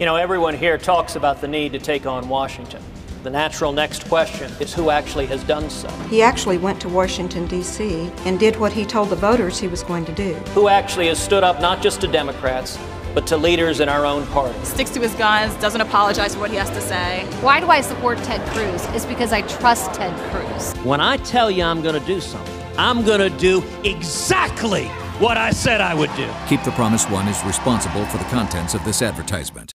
You know, everyone here talks about the need to take on Washington. The natural next question is who actually has done so? He actually went to Washington, D.C., and did what he told the voters he was going to do. Who actually has stood up not just to Democrats, but to leaders in our own party? Sticks to his guns, doesn't apologize for what he has to say. Why do I support Ted Cruz? It's because I trust Ted Cruz. When I tell you I'm going to do something, I'm going to do exactly what I said I would do. Keep the Promise One is responsible for the contents of this advertisement.